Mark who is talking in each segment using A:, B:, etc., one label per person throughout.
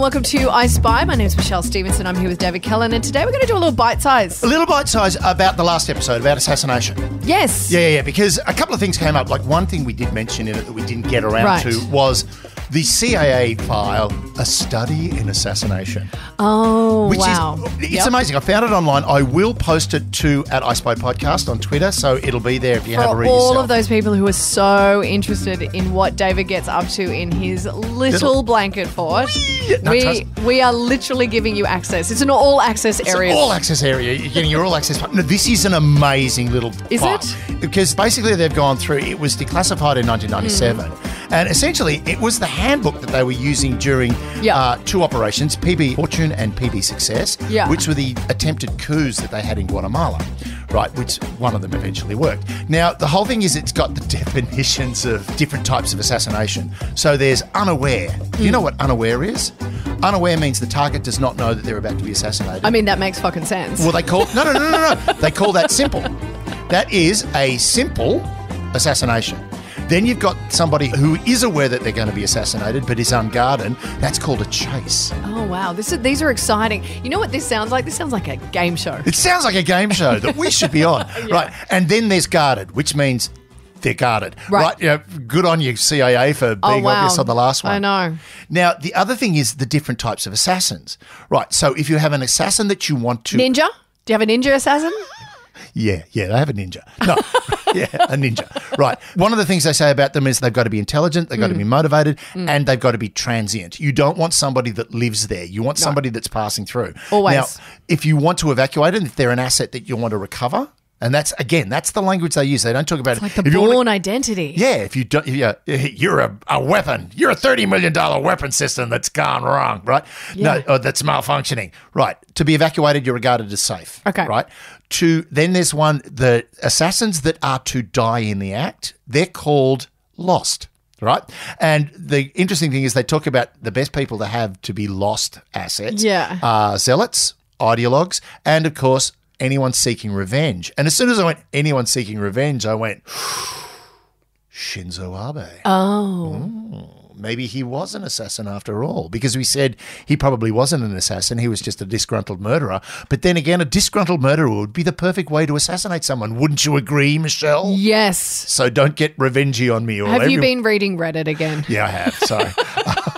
A: and welcome to I Spy. My name is Michelle Stevenson. I'm here with David Kellen, and today we're going to do a little bite size.
B: A little bite size about the last episode about assassination.
A: Yes.
B: Yeah, yeah, yeah, because a couple of things came up. Like one thing we did mention in it that we didn't get around
A: Right.
B: to was the CIA file, A Study in Assassination.
A: Oh,
B: Which
A: wow.
B: is it's
A: Yep.
B: amazing. I found it online. I will post it to at I Spy Podcast on Twitter, so it'll be there if you have a
A: For
B: read
A: all
B: yourself.
A: of those people who are so interested in what David gets up to in his little,
B: Little-
A: blanket fort,
B: No,
A: we
B: trust-
A: we are literally giving you access. It's an all access area.
B: all access area. You're getting your all access. No, this is an amazing little.
A: Is
B: file.
A: it?
B: Because basically they've gone through. It was declassified in 1997,
A: Hmm.
B: and essentially it was the handbook that they were using during
A: Yeah.
B: uh, two operations: PB Fortune and PB Success,
A: Yeah.
B: which were the attempted coups that they had in Guatemala. Right, which one of them eventually worked. Now, the whole thing is it's got the definitions of different types of assassination. So there's unaware. Do you know what unaware is? Unaware means the target does not know that they're about to be assassinated.
A: I mean, that makes fucking sense.
B: Well, they call no, no, no, no, no. They call that simple. That is a simple assassination. Then you've got somebody who is aware that they're going to be assassinated but is unguarded. That's called a chase.
A: oh, wow. This is, these are exciting. You know what this sounds like? This sounds like a game show.
B: It sounds like a game show that we should be on, right? And then there's guarded, which means they're guarded,
A: Right.
B: right? You know, good on you, CIA, for
A: Oh,
B: being
A: wow.
B: obvious on the last one.
A: I know.
B: Now, the other thing is the different types of assassins, right? So if you have an assassin that you want to
A: Ninja? Do you have a ninja assassin?
B: Yeah, yeah, they have a ninja. No, yeah, a ninja. Right. One of the things they say about them is they've got to be intelligent, they've got to be
A: Mm.
B: motivated, and they've got to be transient. You don't want somebody that lives there. You want somebody that's passing through.
A: Always.
B: Now, if you want to evacuate them, if they're an asset that you want to recover, and that's again, that's the language they use. They don't talk about it.
A: Like the
B: if wanna-
A: Bourne Identity.
B: yeah, if you don't, yeah, you're a, a weapon. You're a thirty million dollar weapon system that's gone wrong, right?
A: Yeah.
B: No, or that's malfunctioning, right? To be evacuated, you're regarded as safe.
A: Okay.
B: right. To then there's one the assassins that are to die in the act. They're called lost. Right. And the interesting thing is they talk about the best people to have to be lost assets
A: Yeah.
B: are zealots, ideologues, and of course, anyone seeking revenge. And as soon as I went, anyone seeking revenge, I went, Shinzo Abe.
A: Oh. Mm.
B: Maybe he was an assassin after all, because we said he probably wasn't an assassin. He was just a disgruntled murderer. But then again, a disgruntled murderer would be the perfect way to assassinate someone. Wouldn't you agree, Michelle?
A: Yes.
B: So don't get revengey on me. Or
A: Have you been reading Reddit again?
B: Yeah, I have. Sorry.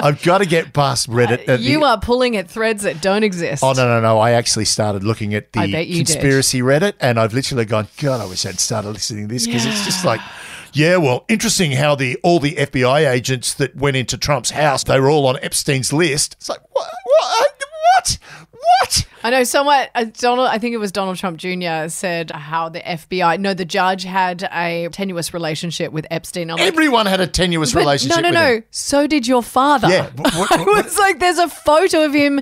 B: I've got to get past Reddit. at
A: You
B: the-
A: are pulling at threads that don't exist.
B: Oh no no no! I actually started looking at the
A: you did.
B: conspiracy Reddit, and I've literally gone, God, I wish I'd started listening to this because it's just like, yeah, well, interesting how the all the FBI agents that went into Trump's house, they were all on Epstein's list. It's like, what, what, what, what?
A: I know someone, uh, Donald, I think it was Donald Trump Jr. said how the FBI, no, the judge had a tenuous relationship with Epstein. I'm like,
B: Everyone had a tenuous
A: but
B: relationship.
A: no, no,
B: with
A: no.
B: him.
A: So did your father.
B: Yeah, but what-
A: I
B: what-
A: was like, there's a photo of him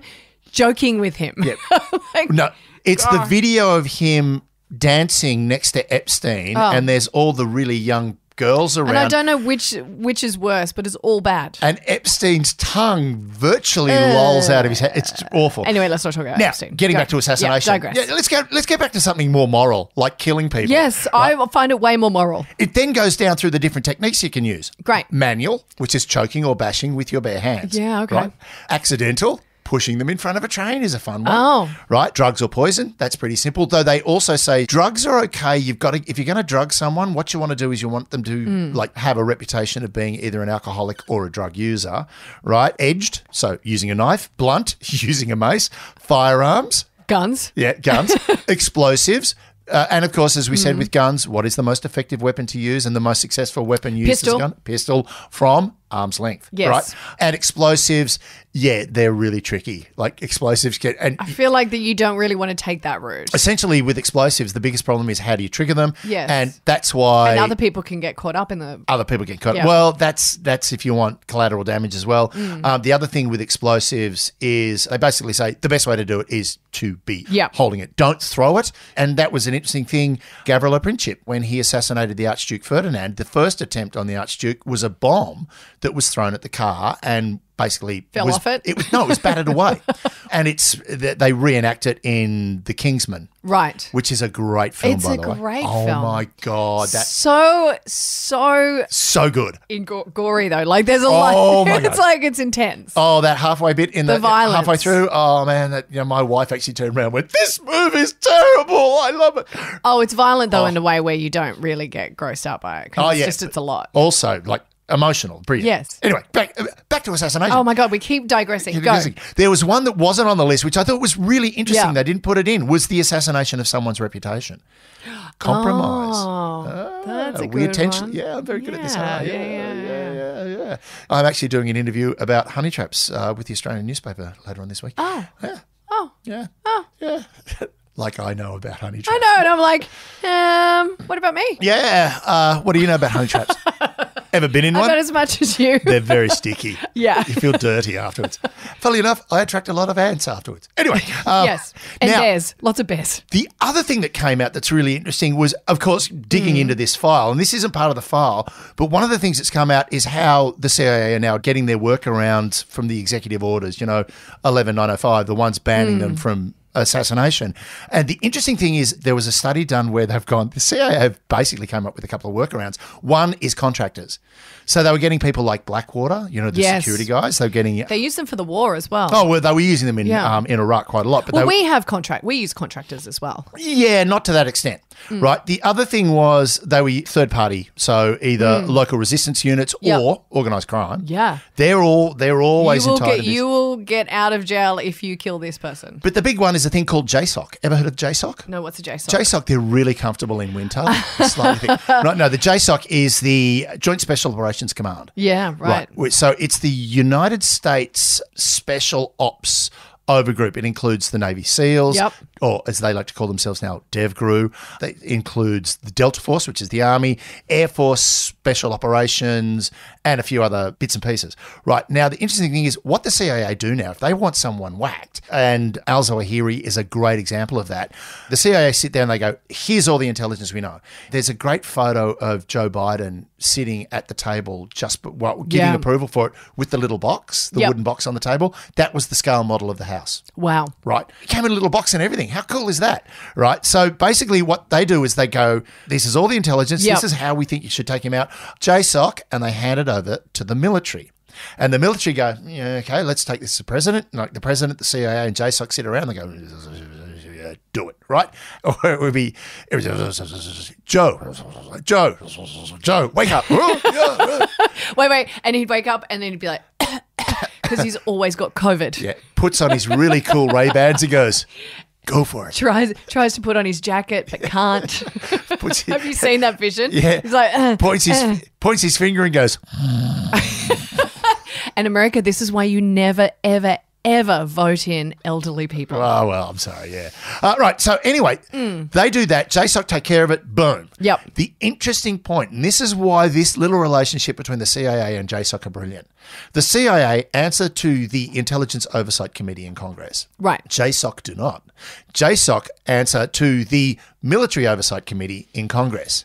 A: joking with him.
B: Yeah.
A: Like,
B: No, it's the video of him dancing next to Epstein, and oh. there's all the really young girls around.
A: Oh. and I don't know which which is worse, but it's all bad.
B: and Epstein's tongue virtually uh, lolls out of his head. It's awful.
A: Anyway, let's not talk about
B: Now,
A: Epstein.
B: getting
A: Go.
B: back to assassination.
A: Yeah, digress.
B: let's go. Let's get back to something more moral, like killing people.
A: Yes, I find it way more moral.
B: It then goes down through the different techniques you can use.
A: Great.
B: Manual, which is choking or bashing with your bare hands.
A: Yeah, okay.
B: Accidental, pushing them in front of a train is a fun one.
A: Oh.
B: Right. Drugs or poison, that's pretty simple. Though they also say drugs are okay. You've got to, if you're going to drug someone, what you want to do is you want them to
A: Hmm.
B: like have a reputation of being either an alcoholic or a drug user. Right. Edged, so using a knife. Blunt, using a mace. Firearms,
A: Guns.
B: yeah, guns, explosives. Uh, and of course, as we
A: Hmm.
B: said with guns, what is the most effective weapon to use and the most successful weapon used
A: Pistol.
B: as a gun? Pistol from arm's length.
A: Yes.
B: Right? And explosives, yeah, they're really tricky. Like explosives get and
A: I feel like that you don't really want to take that route.
B: essentially with explosives, the biggest problem is how do you trigger them?
A: Yes.
B: And that's why
A: And other people can get caught up in the.
B: other people get caught.
A: Yeah.
B: Well, that's that's if you want collateral damage as well.
A: Mm.
B: Um, the other thing with explosives is they basically say the best way to do it is to be
A: Yeah.
B: holding it. Don't throw it. And that was an interesting thing. Gavrilo Princip, when he assassinated the Archduke Ferdinand, the first attempt on the Archduke was a bomb that was thrown at the car and basically
A: Fell
B: was,
A: off it?
B: was no, it was battered away, and it's they reenact it in The Kingsman,
A: Right.
B: which is a great film.
A: It's
B: by
A: a
B: the way.
A: great
B: oh my god, that's
A: so so
B: so good.
A: in go- gory though. Like there's a
B: Oh,
A: lot.
B: my
A: it's like it's intense.
B: Oh, that halfway bit in the,
A: The violence.
B: halfway through. Oh man, that you know, my wife actually turned around and went, "This movie's terrible. I love it."
A: Oh, it's violent though oh. in a way where you don't really get grossed out by it.
B: Oh,
A: it's
B: yeah.
A: just it's a lot.
B: Also, like emotional, brilliant.
A: Yes.
B: Anyway, back back to assassination.
A: Oh my god, we keep digressing. Go.
B: There was one that wasn't on the list, which I thought was really interesting.
A: Yeah.
B: They didn't put it in. Was the assassination of someone's reputation? Compromise.
A: Oh, that's a
B: Uh,
A: good
B: we attention.
A: one.
B: Yeah, I'm very good at this.
A: Yeah,
B: Ah,
A: yeah,
B: yeah,
A: yeah,
B: yeah, yeah, yeah. I'm actually doing an interview about honey traps uh, with the Australian newspaper later on this week.
A: Oh.
B: Yeah.
A: Oh.
B: Yeah. Oh. Yeah. like I know about honey traps.
A: I know, and I'm like, um, what about me?
B: Yeah. Uh, what do you know about honey traps? Ever been in one?
A: Not as much as you.
B: They're very sticky.
A: Yeah.
B: You feel dirty afterwards. Funnily enough, I attract a lot of ants afterwards. Anyway. Um,
A: yes. And
B: now-
A: bears. Lots of bears.
B: The other thing that came out that's really interesting was, of course, digging into this file. And this isn't part of the file, but one of the things that's come out is how the CIA are now getting their workarounds from the executive orders, you know, 11905, the ones banning them from assassination. And the interesting thing is there was a study done where they've gone, the CIA have basically come up with a couple of workarounds. One is contractors. So they were getting people like Blackwater, you know, the
A: Yes.
B: security guys. They were getting,
A: They use them for the war as well.
B: oh, well, they were using them in,
A: Yeah.
B: um, in Iraq quite a lot. But
A: well,
B: they,
A: we have contract. We use contractors as well.
B: yeah, not to that extent.
A: Mm.
B: Right. The other thing was they were third party, so either local resistance units
A: Mm. Yep.
B: or organised crime.
A: Yeah.
B: They're all they're always
A: you will
B: entitled
A: get you will get out of jail if you kill this person.
B: But the big one is a thing called JSOC. Ever heard of JSOC?
A: No, what's a JSOC?
B: JSOC, they're really comfortable in winter. Slightly thick. No, no, the JSOC is the Joint Special Operations Command.
A: yeah, right.
B: Which- So it's the United States Special Ops Overgroup. It includes the Navy SEALs,
A: Yep.
B: or as they like to call themselves now, DevGRU. That includes the Delta Force, which is the Army, Air Force, Special Operations, and a few other bits and pieces. Right. Now, the interesting thing is what the CIA do now, if they want someone whacked, and Al Zawahiri is a great example of that, the CIA sit there and they go, here's all the intelligence we know. There's a great photo of Joe Biden sitting at the table just well, giving
A: Yeah.
B: approval for it with the little box, the
A: Yep.
B: wooden box on the table. That was the scale model of the house
A: Wow.
B: right? It came in a little box and everything. How cool is that? Right. So basically, what they do is they go, This is all the intelligence.
A: Yep.
B: This is how we think you should take him out. JSOC, and they hand it over to the military. And the military go, yeah, okay, let's take this to the president. Like the president, the CIA, and JSOC sit around. They go, yeah, do it, right? Or it would be, it was, Joe, Joe, Joe, wake up.
A: Wait, wait. And he'd wake up and then he'd be like, because he's always got COVID.
B: yeah, puts on his really cool Ray Bans and goes, go for it.
A: Tries tries to put on his jacket but can't.
B: Puts
A: Have you seen that vision?
B: Yeah.
A: He's like, uh,
B: points his points his finger and goes,
A: and America, this is why you never, ever, ever vote in elderly people.
B: Oh well, I'm sorry. Yeah. Uh, right. So anyway, they do that. JSOC take care of it. Boom.
A: Yep.
B: The interesting point, and this is why this little relationship between the CIA and JSOC are brilliant. The CIA answer to the Intelligence Oversight Committee in Congress.
A: Right.
B: JSOC do not. JSOC answer to the Military Oversight Committee in Congress.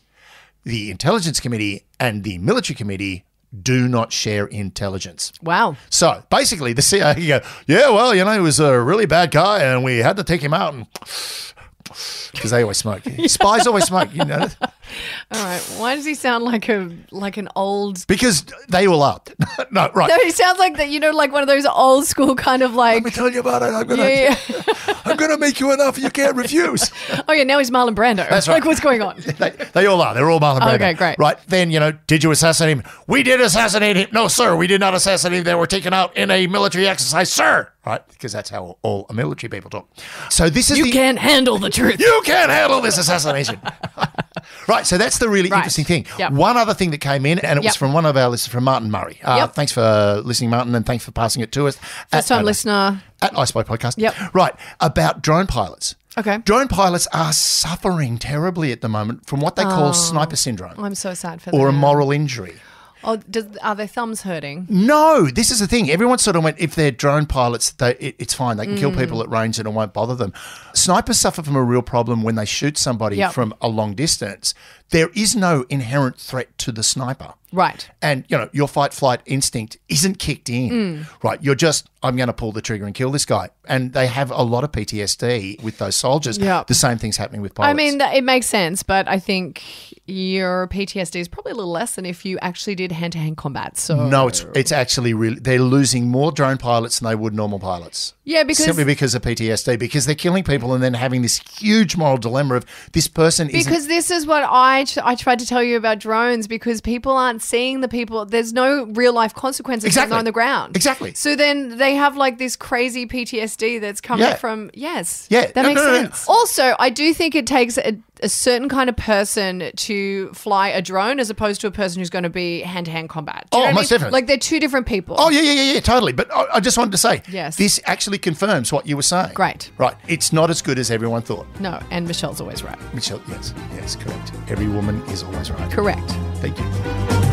B: The Intelligence Committee and the Military Committee do not share intelligence.
A: Wow.
B: So basically, the CIA go, yeah, well, you know, he was a really bad guy, and we had to take him out and because they always smoke. Spies always smoke, you know,
A: All right. Why does he sound like a like an old?
B: because they all are. no, right.
A: No, he sounds like that. You know, like one of those old school kind of like.
B: Let me tell you about it. I'm gonna,
A: Yeah,
B: I'm gonna make you enough you can't refuse.
A: Oh yeah. Now he's Marlon Brando.
B: That's right.
A: Like what's going on?
B: they, they all are. They're all Marlon Brando.
A: Okay, great.
B: Right then, you know, did you assassinate him? We did assassinate him. No, sir, we did not assassinate him. They were taken out in a military exercise, sir. Right, because that's how all military people talk. So this is
A: You
B: the
A: can't handle the truth.
B: you can't handle this assassination. right. So that's the really
A: Right.
B: interesting thing.
A: Yep.
B: One other thing that came in, and it was from one of our listeners, from Martin Murray. Uh,
A: Yep.
B: Thanks for listening, Martin, and thanks for passing it to us.
A: First time listener.
B: At iSpy Podcast.
A: Yep.
B: Right. About drone pilots.
A: Okay.
B: Drone pilots are suffering terribly at the moment from what they call sniper syndrome
A: I'm so sad for
B: or a moral injury.
A: Oh, does, are their thumbs hurting?
B: No, this is the thing. Everyone sort of went, if they're drone pilots, they, it, it's fine. They can
A: Mm.
B: kill people at range and it won't bother them. Snipers suffer from a real problem when they shoot somebody
A: Yep.
B: from a long distance. There is no inherent threat to the sniper.
A: Right.
B: And, you know, your fight flight instinct isn't kicked in, right? You're just, I'm going to pull the trigger and kill this guy. And they have a lot of PTSD with those soldiers.
A: Yeah.
B: The same thing's happening with pilots.
A: I mean, it makes sense, but I think your PTSD is probably a little less than if you actually did hand to hand combat. So
B: no, it's it's actually really they're losing more drone pilots than they would normal pilots.
A: Yeah, because-
B: simply because of PTSD, because they're killing people and then having this huge moral dilemma of this person is
A: Because this is what I I tried to tell you about drones because people aren't seeing the people. There's no real life consequences
B: Exactly.
A: on the ground.
B: Exactly.
A: So then they have like this crazy PTSD that's coming
B: Yeah.
A: from yes.
B: Yeah.
A: That
B: No,
A: makes
B: no, no, no.
A: sense. Also, I do think it takes a, a certain kind of person to fly a drone as opposed to a person who's going to be hand to hand combat. Do you
B: Oh,
A: know what I
B: most
A: mean?
B: definitely.
A: Like they're two different people.
B: Oh yeah, yeah, yeah, yeah, totally. But I, I just wanted to say,
A: Yes.
B: this actually confirms what you were saying.
A: Great.
B: Right. It's not as good as everyone thought.
A: No, and Michelle's always right.
B: Michelle, yes, yes, correct. Every woman is always right.
A: Correct.
B: Thank you.